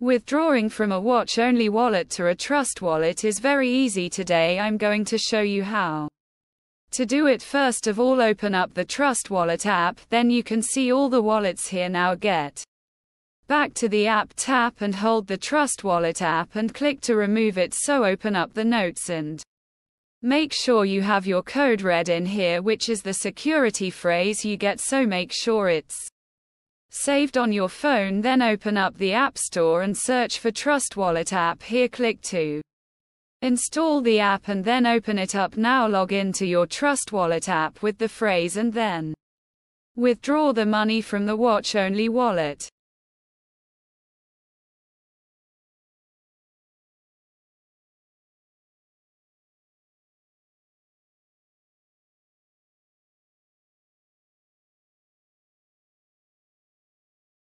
Withdrawing from a watch-only wallet to a trust wallet is very easy today I'm going to show you how. To do it first of all open up the Trust Wallet app, then you can see all the wallets here now get back to the app tap and hold the Trust Wallet app and click to remove it so open up the notes and make sure you have your code read in here which is the security phrase you get so make sure it's saved on your phone then open up the App Store and search for Trust Wallet app here click to Install the app and then open it up now log into your Trust Wallet app with the phrase and then withdraw the money from the watch only wallet.